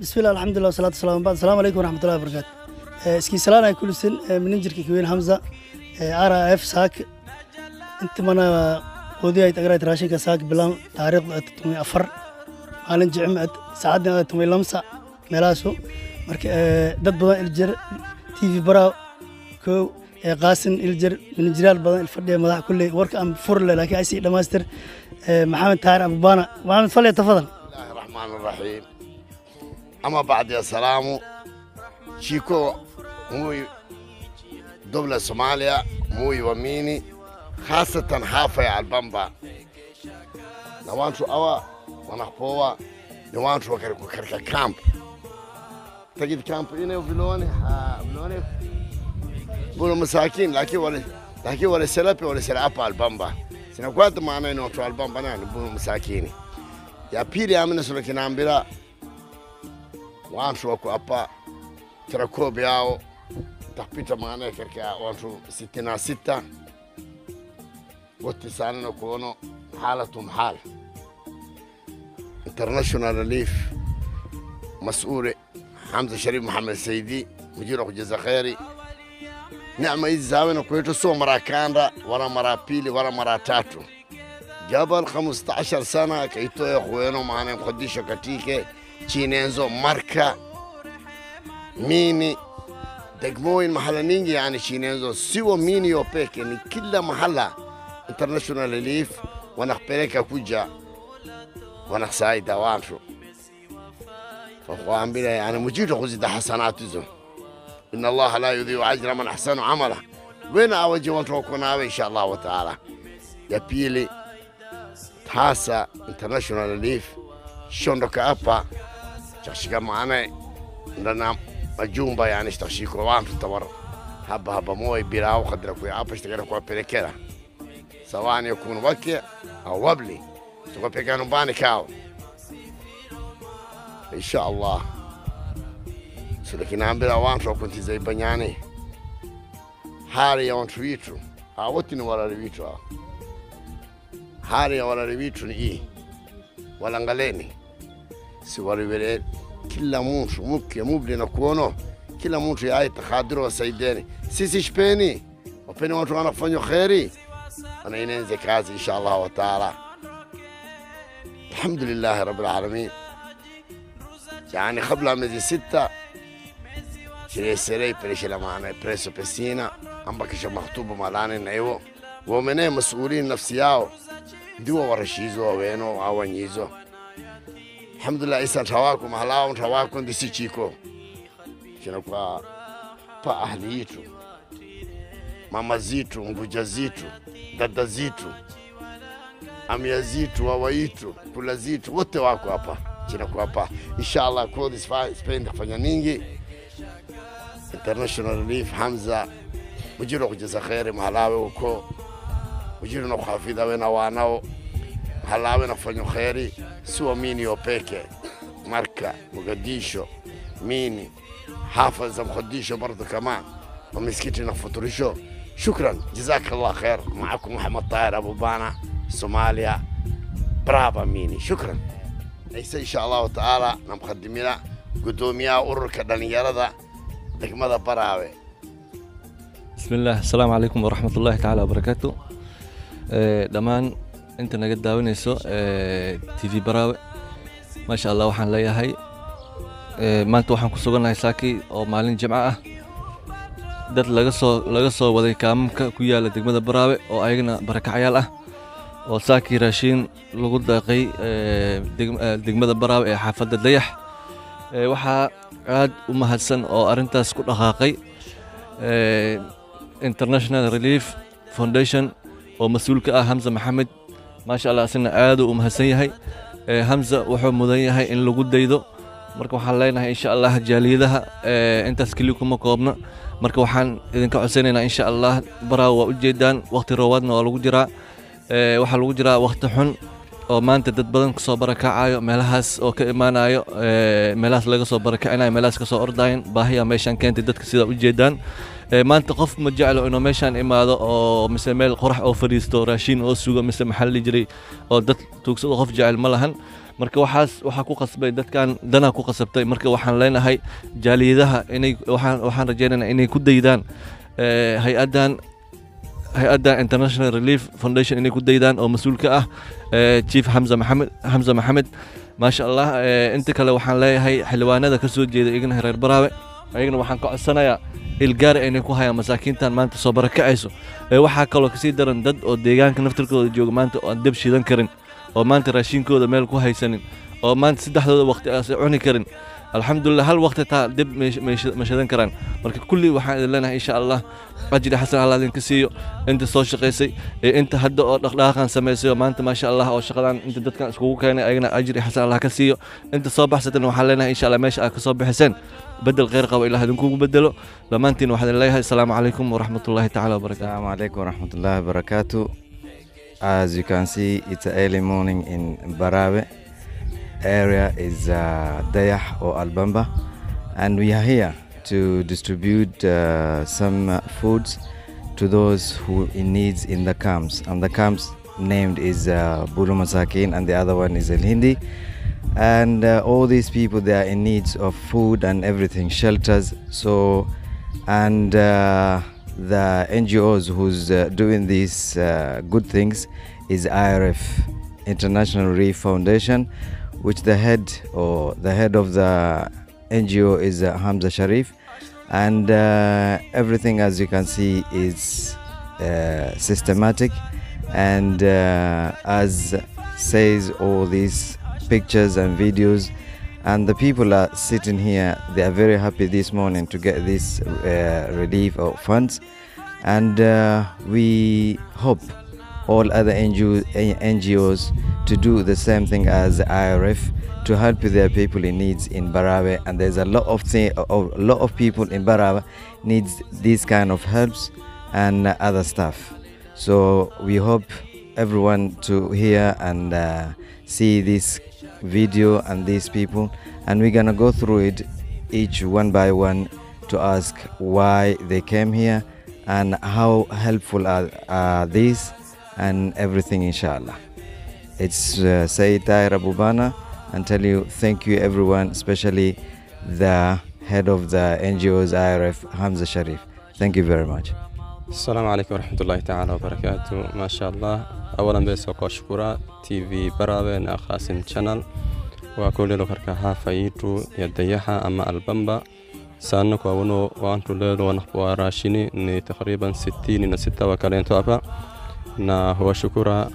بسم الله الحمد لله والصلاة والسلام بعد السلام عليكم ورحمة الله وبركاته اسكي سلام أنا كل سن من جرك كوين حمزة ار إف ساك أنت منا ودي أيت أقرأ تراشيك ساك بلا تاريخ تمي أفر على جمعت ساعدنا تمي لمسة ملاسو مرك دد بدن الجر تي في برا كو قاسن الجر من جلال بدن الفردية مدح كل ورك أم فور لكن اي سي دماستر محمد تاهر أبو بانا محمد فلي تفضل بسم الله الرحمن الرحيم أما بعد يا سلام شيكو موي دولة صوماليا موي وميني خاصة حافة على البامبا. نوانتو أوا ونحبوا نوانتو كركو كركا كامب. تجد كامب هنا وفلوني فلوني بقولوا مساكين لكن ولا لكن ولا سلبي ولا سلابا البامبا. سنقعد معنا نوتو على البامبا نحن بقولوا مساكيني ya pili amina kinaambira wantu wako hapa tarakobe yao tapita maana yakarka wantu sitini na sita watisana na kuono halatum hal international relief masuure Hamza Sharif Muhammad Saidi mjira kujaza khairi neema hizi zawe na kwetu sio mara kanda wala mara pili wala mara tatu. Jabal 15 sana kaitoa kwenu maana mkodisho katike. Cinenzo, marka, mini degmooyin mahalaniinga yani Cinenzo siwa miniyo peke ni kila mahala international relief wanakupeleka kuja wanasaidia watu فقوامبلا يعني مجيد خزيد حسناتهم إن الله لا يضيع أجر من أحسن عمله وين أوجه وتركنا إن شاء الله وتعالى يا بيلي تاسا انترناشونال ليف شون ركابا tutashikamana ndana majumba yani sitashikwa wantu tawar haba haba moyo bila au kadra kwa hapa shitakana kuwapelekera sawani yakunu wake au wabli tukapeka nyumbani kao. Insha allah silakinambira wantu wakuntiza ibanyani hali ya wantu witu awoti ni walali witu hao. Hali ya walali witu ni hii. Walangaleni. سواري ويلين كلا مونش ممكن مبلنا كونو. كلا مونش هاي تخادرو سيداني سيسي شبيني. وبيني وانتو أنا فانيو خيري. أنا هنا زكاز إن شاء الله وتعالى. الحمد لله رب العالمين. يعني قبل مزي ستة. شري سري بريش لما بريسو بسينا. عم بكش مخطوبة مالاني نايو ومنه مسؤولين نفسياو. دوا ورشيزو وينو عوانيزو alhamdulillah isa ntawako mahalao ntawako ndisi chiko. China kwa pa ahli yitu mama zitu nguja zitu dada zitu amia zitu wawa yitu pula zitu wote wako hapa. China kwa hapa. Inshallah kodi spain kufanya ningi. International relief hamza mujiro kujaza khairi mahalawe uko. Mujiro na kuhafidha wena wanao halaawena fanyo kheri sio miniyo peke. Marka muqadisho mini xaafad za muqadisho bardo kaman wa miskiti na futurisho. Shukran jazaka allah khair macakum maxamed taahir abubana soomaaliya braba mini. Shukran. Ayse insha allahu tacaala namkhadimina gudoomiyaha ururka dhallinyarada degmada baraawe. Bismi llah asalaamu calaykum waraxmat ullahi tacaala wabarakaatu eh, dhammaan inta naga daawanayso t v baraawe. Maasha allah waxaan leeyahay maanta waxaan ku sugannahay saaki oo maalin jimco ah. Dad laga soo laga soo waday kaamamka ku yaalla degmada baraawe oo ayagana barakacyaal ah oo saakii raashiin lagu daaqay degmada baraawe ee xaafadda dayax. Waxaa aad u mahadsan oo arrintaas ku dhaqaaqay international relief foundation oo mas'uulka ah hamza maxamed maasha allah asina aaduu u mahadsan yahay hamza wuxuu mudan yahay in lagu daydo. Marka waxaan leenahay insha allah jaaliyadaha intaas keliya kuma koobna marka waxaan idinka codsanaynaa insha allah baraaw waa ujeedaan waqti roobaadna waa lagu jiraa. Waxaa lagu jiraa waqti xun oo maanta dad badan ka soo barakacayo meelahaas oo ka imaanayo meelahaas laga soo barakacinayo meelahaas ka soo ordayan baahiya meeshaan keentay dadka sidaa ujeedaan Ee, maanta qof ma jeclo inuu meeshaan imaado oo mise meel qorax oo fadhiisto raashin oo sugo mise maxaa la jiray oo dad tuugsado qof jecel ma lahan. Marka waxaas waxaa ku qasbay dadkan danaa ku qasabtay. Marka waxaan leenahay jaaliyadaha inay waxaan waxaan rajaynaynaa inay ku daydaan ee, hay'addan hay'adda international relief foundation inay ku daydaan oo mas'uul ka ah ee, chief xamza maxamed xamza maxamed. Maasha allah inta kale waxaan leeyahay xildhibaanada ka soo jeeda igana reer baraawe. Ayagana waxaan ka codsanayaa ilgaari inay ku hayaan masaakiintan maanta soo barakacayso waxaa kaloo ka sii daran dad oo deegaanka naftirkooda jooga maanta oo aan deb shidan karin oo maanta raashinkooda meel ku haysanin oo maanta saddexdooda waqti aase cuni karin. Alxamdulilah hal waqti taa dib ma karaan. Marka kulli waxaan idin leenahay insha allah ajri xasan allah idinka siiyo. Inta soo shaqaysay ee inta hadda oo dhaqdhaqaaqan samaysay oo maanta maasha allah oo shaqadan inta dadkan iskugu keenay ayagana ajri xasan allah ka siiyo. Inta soo baxsatana waxaan leenahay insha allah meesha aad ka bixiseen bedel kheyr qabo ilaah idinkugu bedelo dhammaantiin waxaan leeyahay asalaamu calaykum waraxmatullaahi tacaala wabarakaatu Assalamu alaikum warahmatullahi wabarakatuh. As you can see, it's early morning in Barawe. Area is uh, Dayah or Albamba, and we are here to distribute uh, some uh, foods to those who in needs in the camps. And the camps named is uh, Bulu Masakin, and the other one is El Hindi. And uh, all these people they are in needs of food and everything, shelters. So and uh, the NGOs who's uh, doing these uh, good things is IRF, International Relief Foundation, which the head or the head of the NGO is uh, Hamza Sharif, and uh, everything as you can see is systematic, and as says all these pictures and videos and the people are sitting here they are very happy this morning to get this uh, relief of funds. And uh, we hope all other NGOs to do the same thing as the IRF to help their people in needs in Barawe and there's a lot of thing, a lot of people in Barawe needs these kind of helps and other stuff. So we hope everyone to hear and uh, see this video and these people and we're gonna go through it each one by one to ask why they came here and how helpful are, are these and everything inshallah it's uh, Sayyid Tahir Abubana and tell you thank you everyone especially the head of the NGO's IRF Hamza Sharif thank you very much السلام عليكم ورحمة الله تعالى وبركاته ما شاء الله awalan beesoo koshkura t v barabe na qasim channel. waa kuulelo karka haafa yitu ya dayaxa ama albamba saana kuawano waantu leelo wanaxbuaraashini ni takriban sitini na sitawa kalento apa na huwashukura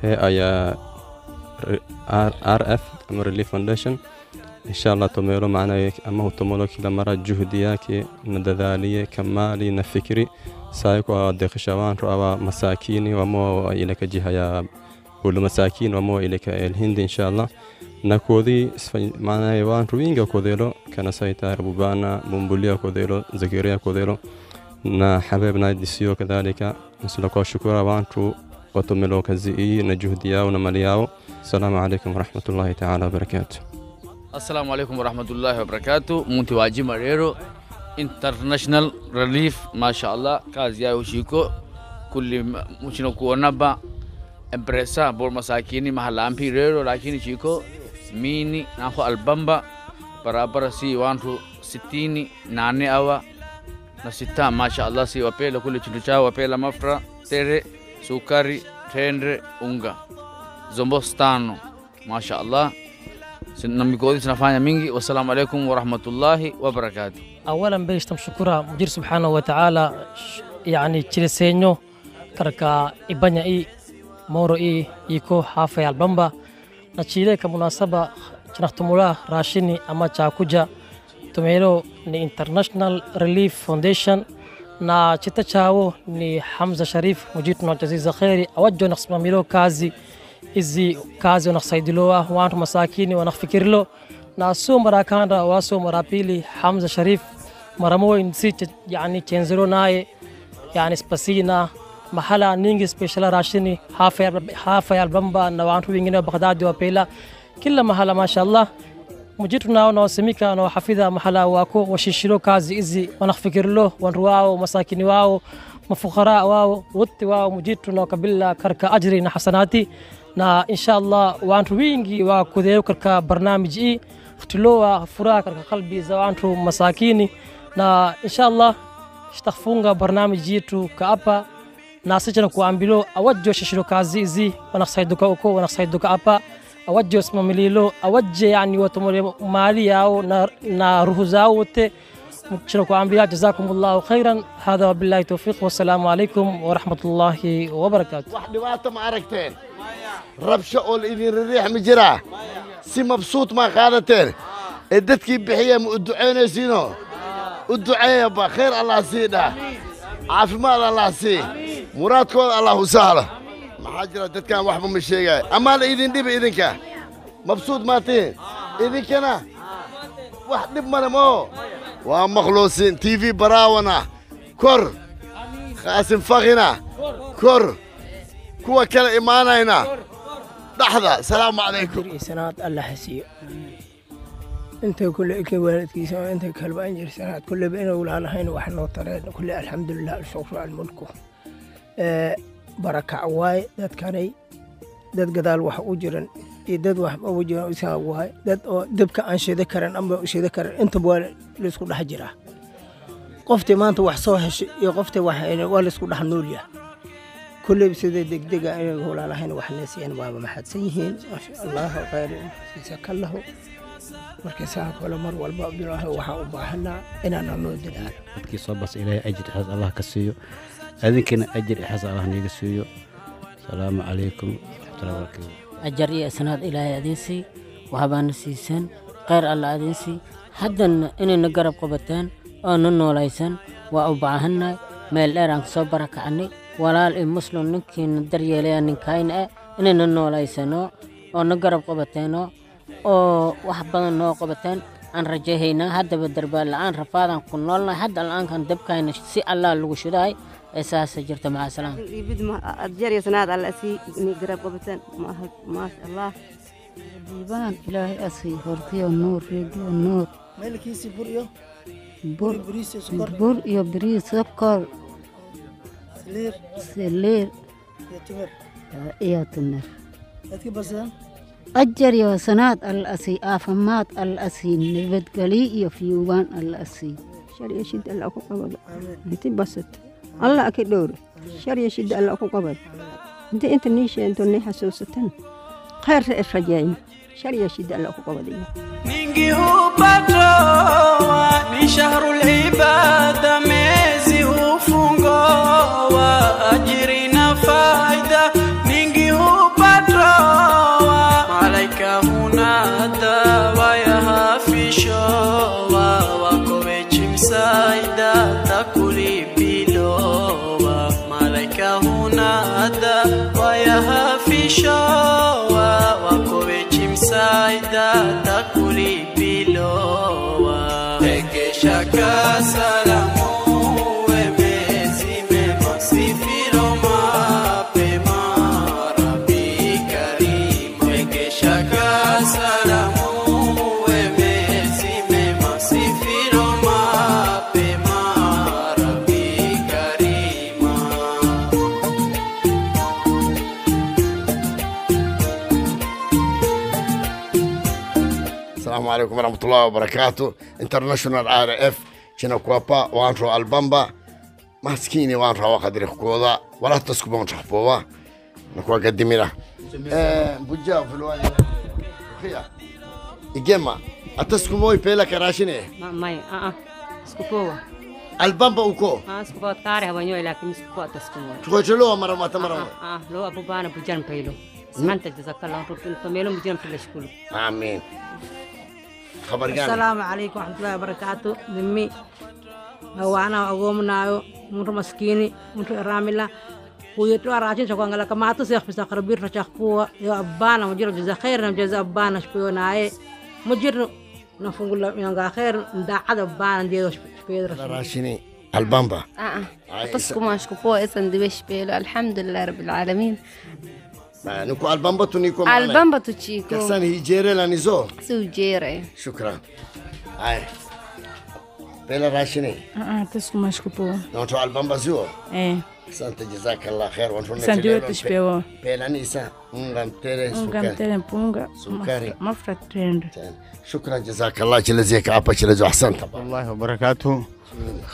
he aya rf ama relief foundation إن شاء الله تميرو معنا يك أما هو تمولو تو ملوك لمرا كي ندذالية كمالي نفكري. سايكو آه سايك ودخشوان روا آه مساكين ومو إليك جهة بول مساكين ومو إليك الهند إن شاء الله نكودي معناه وان روينجا كوديلو كان سايتا أبوبانا بومبوليا كوديلو زكريا كوديلو نا حبيبنا ديسيو كذلك. نسلكو شكرا وان تو وتميلو الزئي نجهديا ونملياو السلام عليكم ورحمة الله تعالى وبركاته. Assalamu alaikum warahmatullahi wabarakatuh. Munti wajima rero international relief masha allah kazi yayo shiko. Mchino kuona kuonaba empresa bor masakini mahalampi rero lakini chiko mini naho albamba barabara si wantu sitini nane awa na sita masha allah si wapela kule chindu chao wapela mafra tere sukari tendre unga zombo stano masha allah na migodi zinafanya mingi wassalamu alaikum warahmatullahi wabarakatuh اولا بيش تمشكرا مجير سبحانه وتعالى ش- يعني تشيلسينيو كركا إبانيا إي مورو إي يكو حافي البامبا نتشيلي كمناسبة شنختمولا راشيني أما تشاكوجا تميلو ني انترناشنال ريليف فونديشن na chita chao ni Hamza Sharif mujitu na jaziza kheri awajjo nasimamilo kazi Izi kazi wanasaidiloa wantu masakini wanakufikirilo na so mara kanda waso mara pili Hamza Sharif mara moja nsi yani chenzero naye yani spasina mahala ningi special rashini hafa hafa ya albamba na watu wengine wa Baghdad wa pela. Kila mahala mashallah mujitu nao naosimika na wahafidha mahala wako washishiro kazi hizi wanafikirilo wanru wao masakini wao mafukara wao wote wao mujitu na kabila karka ajri na hasanati na insha allah wantu wingi wa kudeyo karka barnaamij i futilowa furaha karka qalbi za wantu masakini na insha allah shtakfunga barnaamij yetu kaapa nasijana kuambilo awajjo shishilo kazi izi wanaksaiduka uko wanaksaiduka apa awajjo simamililo awajje yani watomole mali yao na, na ruhu zao wote shino kuambia jazakum allahu khairan hada wabillahi tawfiq wasalaamu alaikum waraxmatullahi wabarakaatu wax dhibaato ma aragteen rabsho oo la idin ririix ma jiraa si mabsuut ma qaadateen? Ee dadkii bixiya ma u ducaynaysiino u duceeyaba khayr allah sii dhah caafimaad allah sii. Muraadkooda allah u sahlo maxaa jira dadkan waxba ma sheegaayo amaa la idin dhibi idinka? Mabsuud maa tihin idinkana wax dhib male moo waa makhluusin t v baraawana kor. Khaasin fakina kor kuwa kale imaanayna. Dhaxda salaamu calaykum sanaad alla ha siiyo inta kule ika waalidkiisa oo inta kaleba an jir sanaad kuleba inuu laalahayn wax noo tareen. Kule alxamdulilah alshukru almulku. Barakac waaye dadkanay dad gadaal wax u jiran iyo dad wax ugu jiran isaa waaye dad oo dabka aan shida karan amba shida karan intaba waa la isku dhex jiraa qoftii maanta wax soo heshay iyo qoftii waa la isku dhex noolyaha kulleyba sida degdega inay walaalahayn wax neesiyeen waaba maxadsan yihiin. Maasha allah khayr sisakallahu marka saa kale mar walba bilaahi waxaan u baahanaa inaan noo dadaalo. Dadkii soo bas ilaahay ajir ixaas allah ka siiyo. Adinkina ajir ixaas allah niiga siiyo. Asalaamu calaykum waraxmatullahi wabarakatu ajar iyo isnaad ilaahay adiin sii waxbaana siisaan khayr alla adiin sii. Haddana inayna garab qabataan oo na noolaysan waa u baahannahay meel dheer aan ka soo barakacnay walaal iyo muslim ninkiina daryeelaya ninkayna ah inayna noolaysano oo na garab qabateenoo oo wax badan noo qabateen. Aan rajahaynaa haddaba darbaal la'aan rafaadaan ku noolnahay hadda la'aankan dabkayna si allah lagu shidahay ee saasa jirta maca salaam. Ibid adjariya sanaad alla asii inay garab qabataan maasha allah diibaan ilaahay asii hortiyo nuur reegiyo nuur. Bur iyo bur iyo sokor saliir iyo timir. Ajar iyo sanaad alla asii caafimaad alla asii nabadgelyo iyo fiyuubaan alla asii shar iyo shida alla ku qabado inti basat alla aki dhowr. Shar iyo shida alla ku qabado inti inta nii sheento nii xasuusatan. Khayrta is rajayn shar iyo shida alla ku qabadayo Mingi hupatoa ni shahrul ibada, hata wayahafisho wawakowe chimsaida takulipilowa malaika huna hata wayahafisho wawakowe chimsaida takulipilowa tekesha kasala calaykum waraxmatullahi wabarakaatu international r f jinakuapa waanro albamba. Maskini waanrawa qadirikooda walataskuban raxbooba nakuwa gadimira eh, buja fulwaya igema ataskumoi pela karashine? Mai aa skupowa. Albamba uko? Skupowa kare hawanyo lakini skupowa ataskumoi tukocholowa mara mata mara ah lo abubana bujan pelo Asante hmm? jazakallah. Tumelo mjina tulashukuru. Amin. السلام عليكم ورحمة الله وبركاته. دمي وانا اقومنا مر مسكيني. مر راملا ويتو راجين شكوان لك ما تسيخ بس اقربير رشاق بوا يا أبانا. مجر جزا خير. جزا أبانا شكويو ناي. مجر نفنقول يونغا خير. ندعد أبانا. ديو شكويو راشيني. البامبا. آه آه. قصكم اشكو فوق. إسن دبش بيلو. الحمد لله رب العالمين. Eh, nuko albamba tuniko male albamba tuchiko kasani hijere e la nizo? Si ujere Shukra. Aye. pela rashini ah ah tasukuma shikupo na to albamba zuo eh asante jazakallah khair wa tunne asante wewe tushpewa pela nisa. Unga mtere sukari unga mtere mpunga sukari mafra trendu. Shukra jizaka la chile shukran apa chile zwa chilezo Allahi wa wabarakatuh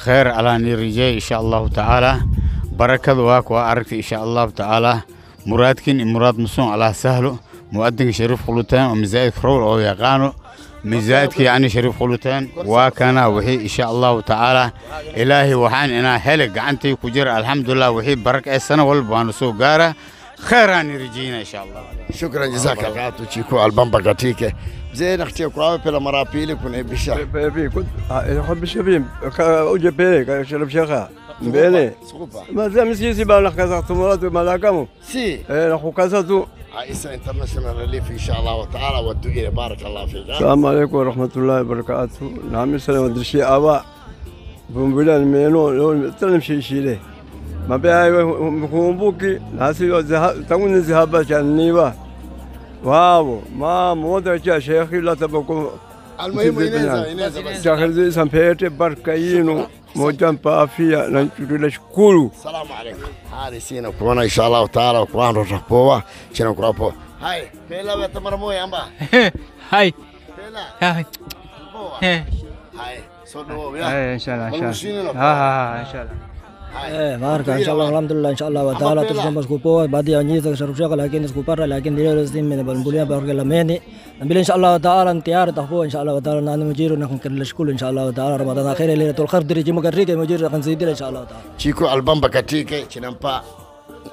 khair ala nirije insha Allah taala. Barakadu wako wa arifi insha Allah taala. muraadkin iyo muraad musuun allah sahlo mu'adinka shariif qulutaan oo masaa'id rowl oo yaqaano. Masaa'idka yacni shariif qulutaan waa kana wixii insha allahu tacaala ilaahay waxaan inaa hele gacantii ku jira. Alxamdulilah wixii barak ee sano walba waana soo gaara khayraan rajaynaa insha allah shukran jazaaka allah tujii ku زين أختي كوعا بلا مرابيلي كون بيشا بي كنت آه، إيه، حب بشبيم اوجا بي. شرب شخا بيلي. ما زال سي سي بالا كازاتو مراتو لاكم سي. أنا خو كازاتو عائسة انترناشونال ليف إن شاء الله تعالى والدنيا بارك الله فيك. السلام عليكم ورحمة الله وبركاته. نعم السلام درشي آبا. بومبلان مينو لو تنمشي شي ليه ما بيها بوكي ناسي تاون الذهاب كان نيبه واو ما مودا يا شيخي لا تبقوا المهم إنيزا- إنيزا بس. شاخر زي سامبيتي بركاينو موجان بافيا نشكر شكولو السلام عليكم هذه سينا كورونا ان شاء الله تعالى وكوان رحبوا شنو كرابو هاي بلا بتمرمو يا امبا هاي بلا هاي هاي صدوا يا هاي ان شاء الله ان شاء والمسلمين الله ها ها ان شاء الله إيه ما أرجع إن شاء الله الحمد لله إن شاء الله. وتعالى ترجم مسكوبو بعدي انيزا شرفشاق لكن اسكوبر لكن دير الزين من بنبوليا برجع لماني نبيل إن شاء الله تعالى انتيار تخبو إن شاء الله تعالى نانا مجيرو نكون كل شكول إن شاء الله تعالى رمضان خير ليلة الخير دري جمو كريك مجيرو إن شاء الله تعالى شيكو البامبا كاتيكي شنمبا.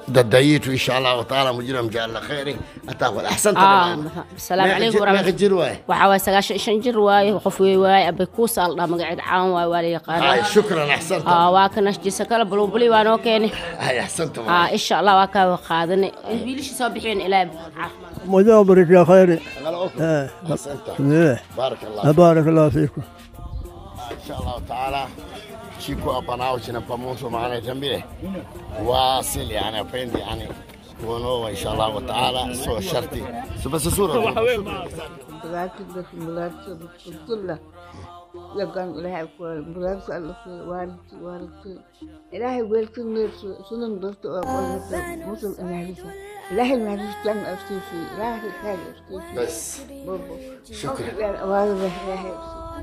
دديت إن شاء الله وطالما مجرم جاء الله خيري. اتاول آه، طبعا آه السلام عليكم ورحمه الله جير وحوا سغاش شن جير واي وقف واي أبي كو سال دا مقعد عام واي والا يقان آه شكرا أحسنت. آه واكن اش إشتي سكل بلو بلي وأنا كيني. هاي أحسنت آه إن شاء الله واكا وقادني بيلش سو بخين إلى مدام برك يا خيري. آه. أحسنت. إيه. بارك الله بارك الله فيكم. آه، إن شاء الله تعالى. شيكو أبناو شنا بموتو معنا جنبيه واصل يعني بين يعني ونو إن شاء الله وتعالى سو شرطي سو بس صورة لكن لا يكون بلاس الله وارد وارد إلهي ويلكن سنن دوست أقول مسلم أمريكا إلهي ما فيش كلام أفتي فيه إلهي خير أفتي فيه بس شكرا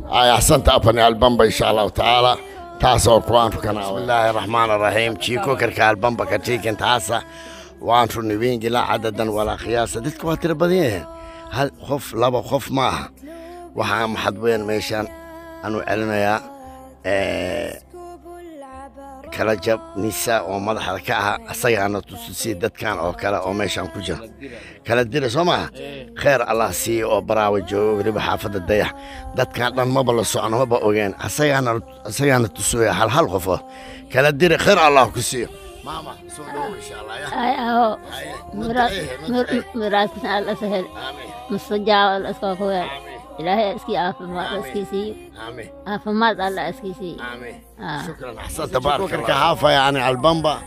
آه أحسنت أبني البامبا إن شاء الله تعالى taasoo ku aan rukanaabilaahi raxmaan araxiim jiiko karkaalbanba katiikin taasa. Waan runni cadadan walaa khiyaasa. Dadka waa tira badan yaheen hal qof laba qof ma aha. Waxaa maxad weyn meeshaan anuu celinayaa kala jab nisa oo madaxda ka ah asagaana tutusii dadkan oo kale oo meeshaan ku jira. Kala dira soo maaha khayr allah siiye oo baraawa joogo weliba xaafadda dayax. Dadkan dhan maba la socno maba ogeen asagaana asagaana tusuya hal hal qofood kala dira khayr allah ku siiyo alla sahel. Alla ilaahay إلهي أسكي عافمات اسكي سي عافمات الله اسكي سي شكرا. حسن تبارك الكهافة يعني على البمبا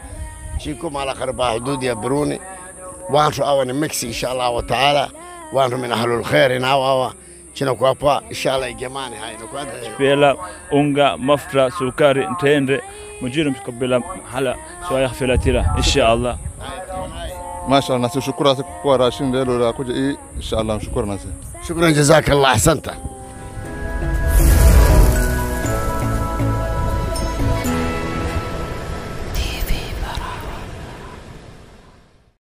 شيكم على خربا حدود يا بروني. وأنتو اوان المكسي إن شاء الله وتعالى. وأنا من أهل الخير هنا وأنا شنو كوابا إن شاء الله جماني هاي. نكواد شبيلا أونغا مفرا سكري تندري مجرم كبلا حلا سوايا فلاتيرا إن شاء الله. ما شاء الله. نسي شكرا. كوارا شين ليلو لا كوجي إن شاء الله. شكرا. نسي شكرا جزاك الله أحسنت.